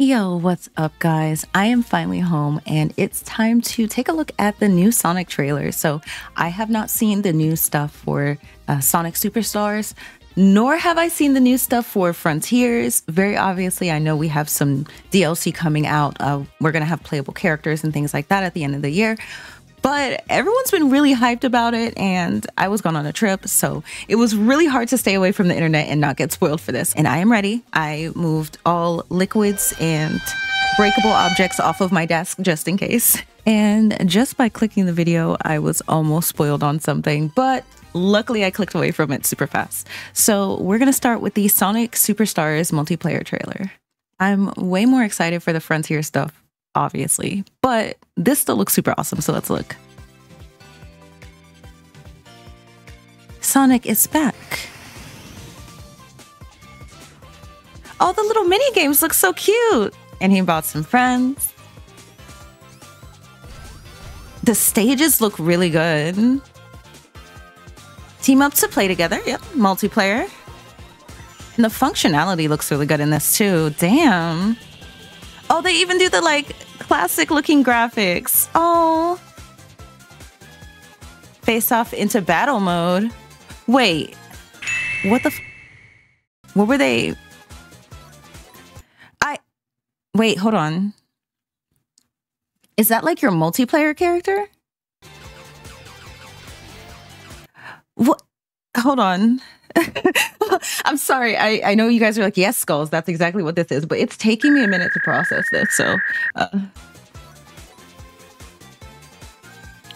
Yo, what's up, guys? I am finally home and it's time to take a look at the new Sonic trailer. So, I have not seen the new stuff for uh, Sonic Superstars, nor have I seen the new stuff for Frontiers. Very obviously, I know we have some DLC coming out. Uh, we're going to have playable characters and things like that at the end of the year but everyone's been really hyped about it and I was going on a trip, so it was really hard to stay away from the internet and not get spoiled for this. And I am ready. I moved all liquids and breakable objects off of my desk just in case. And just by clicking the video, I was almost spoiled on something, but luckily I clicked away from it super fast. So we're to start with the Sonic Superstars multiplayer trailer. I'm way more excited for the Frontier stuff obviously. But this still looks super awesome, so let's look. Sonic is back. All the little mini games look so cute. And he bought some friends. The stages look really good. Team up to play together. Yep, multiplayer. And the functionality looks really good in this too. Damn. Oh, they even do the like classic looking graphics. Oh. Face off into battle mode. Wait. What the What were they? I Wait, hold on. Is that like your multiplayer character? What? Hold on. I'm sorry. I, I know you guys are like, yes, skulls. That's exactly what this is, but it's taking me a minute to process this. So, uh,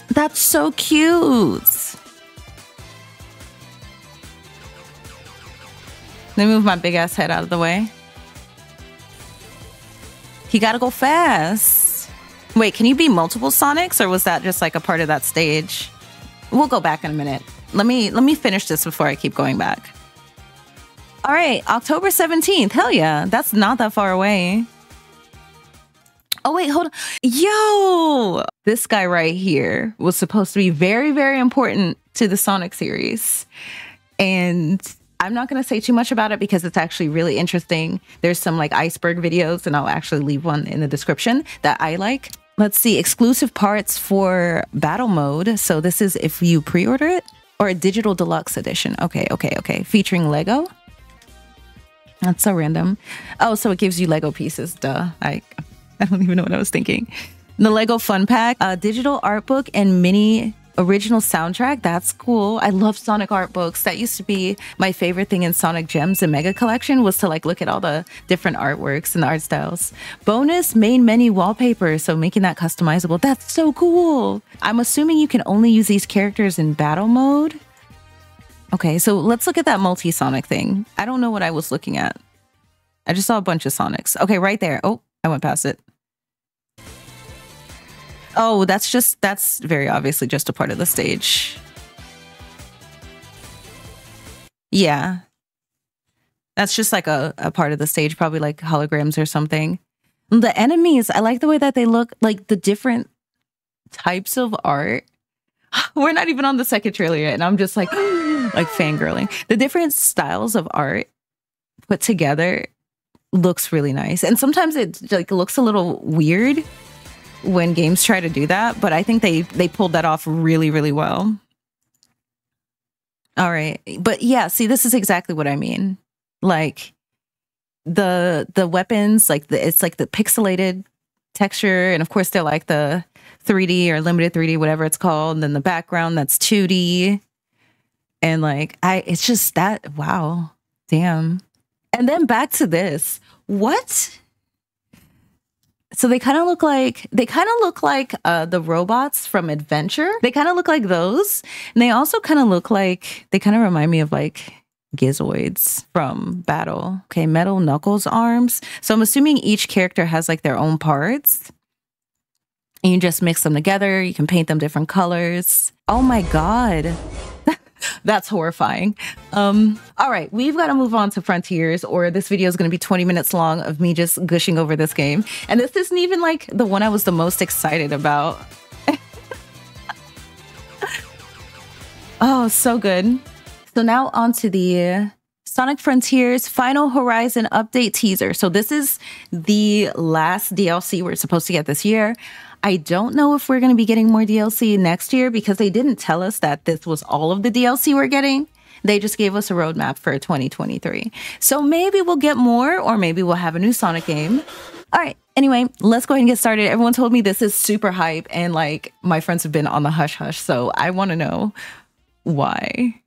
that's so cute. Let me move my big ass head out of the way. He gotta go fast. Wait, can you be multiple Sonics or was that just like a part of that stage? We'll go back in a minute. Let me let me finish this before I keep going back. All right, October 17th. Hell yeah. That's not that far away. Oh, wait, hold on. Yo, this guy right here was supposed to be very, very important to the Sonic series. And I'm not going to say too much about it because it's actually really interesting. There's some like iceberg videos, and I'll actually leave one in the description that I like. Let's see, exclusive parts for battle mode. So this is if you pre order it or a digital deluxe edition. Okay, okay, okay. Featuring Lego. That's so random. Oh, so it gives you Lego pieces. Duh. I, I don't even know what I was thinking. The Lego Fun Pack, a digital art book, and mini original soundtrack. That's cool. I love Sonic art books. That used to be my favorite thing in Sonic Gems and Mega Collection was to like look at all the different artworks and art styles. Bonus main menu wallpaper, so making that customizable. That's so cool. I'm assuming you can only use these characters in battle mode. Okay, so let's look at that multi-Sonic thing. I don't know what I was looking at. I just saw a bunch of Sonics. Okay, right there. Oh, I went past it. Oh, that's just, that's very obviously just a part of the stage. Yeah. That's just like a, a part of the stage, probably like holograms or something. The enemies, I like the way that they look, like the different types of art. We're not even on the second trailer yet, and I'm just like, like fangirling. The different styles of art put together looks really nice. And sometimes it like looks a little weird when games try to do that, but I think they they pulled that off really really well. All right. But yeah, see this is exactly what I mean. Like the the weapons like the it's like the pixelated texture and of course they're like the 3D or limited 3D whatever it's called and then the background that's 2D and like I it's just that wow. Damn. And then back to this. What? So they kind of look like they kind of look like uh, the robots from Adventure. They kind of look like those, and they also kind of look like they kind of remind me of like Gizoids from Battle. Okay, Metal Knuckles arms. So I'm assuming each character has like their own parts. And you just mix them together. You can paint them different colors. Oh my god. That's horrifying. Um, all right, we've got to move on to Frontiers, or this video is going to be 20 minutes long of me just gushing over this game. And this isn't even like the one I was the most excited about. oh, so good. So now on to the Sonic Frontiers Final Horizon update teaser. So, this is the last DLC we're supposed to get this year. I don't know if we're going to be getting more DLC next year because they didn't tell us that this was all of the DLC we're getting. They just gave us a roadmap for 2023. So maybe we'll get more, or maybe we'll have a new Sonic game. All right. Anyway, let's go ahead and get started. Everyone told me this is super hype, and like my friends have been on the hush hush. So I want to know why.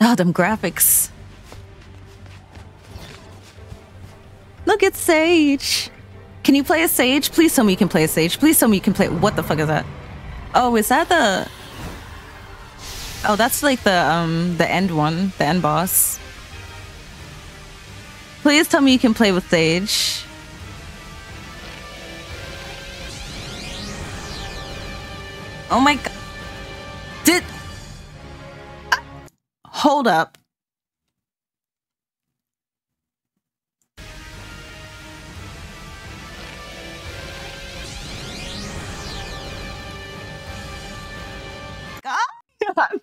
Oh, them graphics. Look at Sage. Can you play a Sage? Please tell me you can play a Sage. Please tell me you can play. What the fuck is that? Oh, is that the? Oh, that's like the um the end one, the end boss. Please tell me you can play with Sage. Oh my god. Hold up.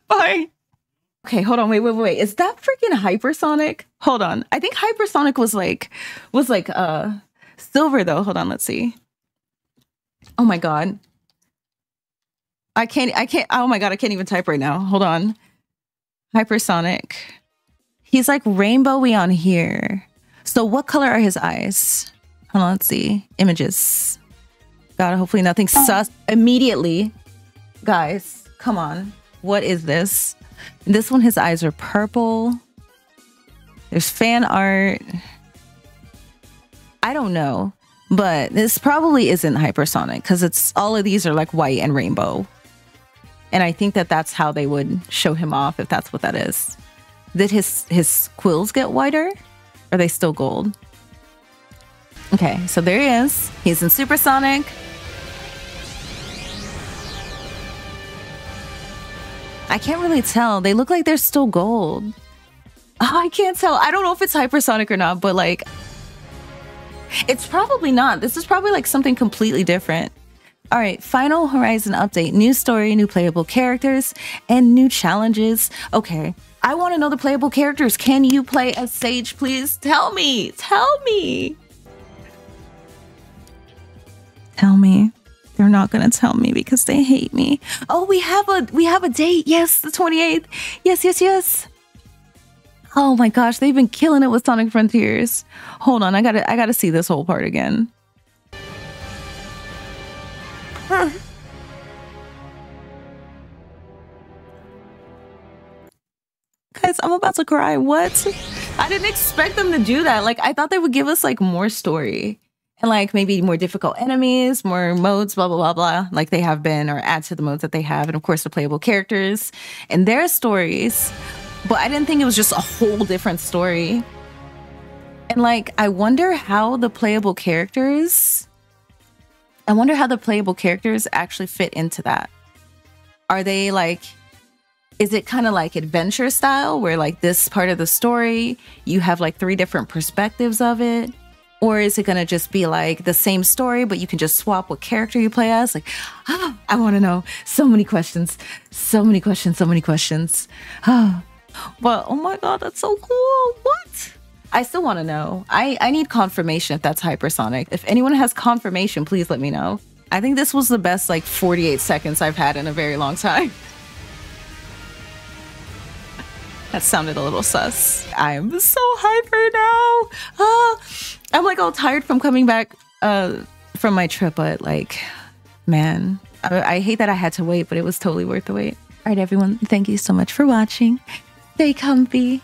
Fine. Okay, hold on. Wait, wait, wait. Is that freaking Hyper Sonic? Hold on. I think Hyper Sonic was like was like uh silver though. Hold on, let's see. Oh my god. I can't I can't oh my god, I can't even type right now. Hold on. Hyper Sonic. He's like rainbowy on here. So what color are his eyes? Hold on, let's see. Images. God, hopefully nothing sus. Immediately. Guys, come on. What is this? This one, his eyes are purple. There's fan art. I don't know, but this probably isn't Hyper Sonic because it's all of these are like white and rainbow. And I think that that's how they would show him off if that's what that is. Did his his quills get whiter? Are they still gold? Okay, so there he is. He's in Super Sonic. I can't really tell. They look like they're still gold. Oh, I can't tell. I don't know if it's Hyper Sonic or not, but like it's probably not. This is probably like something completely different. All right, final Horizon update. New story, new playable characters, and new challenges. Okay, I want to know the playable characters. Can you play as Sage, please? Tell me. Tell me. Tell me. They're not going to tell me because they hate me. Oh, we have a we have a date. Yes, the 28th. Yes, yes, yes. Oh my gosh, they've been killing it with Sonic Frontiers. Hold on, I got to I got to see this whole part again. Guys, I'm about to cry. What? I didn't expect them to do that. Like, I thought they would give us like more story and like maybe more difficult enemies, more modes, blah, blah, blah, blah, like they have been, or add to the modes that they have. And of course, the playable characters and their stories. But I didn't think it was just a whole different story. And like, I wonder how the playable characters I wonder how the playable characters actually fit into that. Are they like, is it kind of like adventure style where like this part of the story, you have like three different perspectives of it? Or is it going to just be like the same story, but you can just swap what character you play as? Like, oh, I want to know. So many questions. So many questions. So many questions. Oh, but oh my God, that's so cool. What? I still want to know. I, I need confirmation if that's Hyper Sonic. If anyone has confirmation, please let me know. I think this was the best like 48 seconds I've had in a very long time. That sounded a little sus. I'm so hyper now. Ah, I'm like all tired from coming back uh, from my trip, but like, man, I, I hate that I had to wait, but it was totally worth the wait. All right, everyone, thank you so much for watching. Stay comfy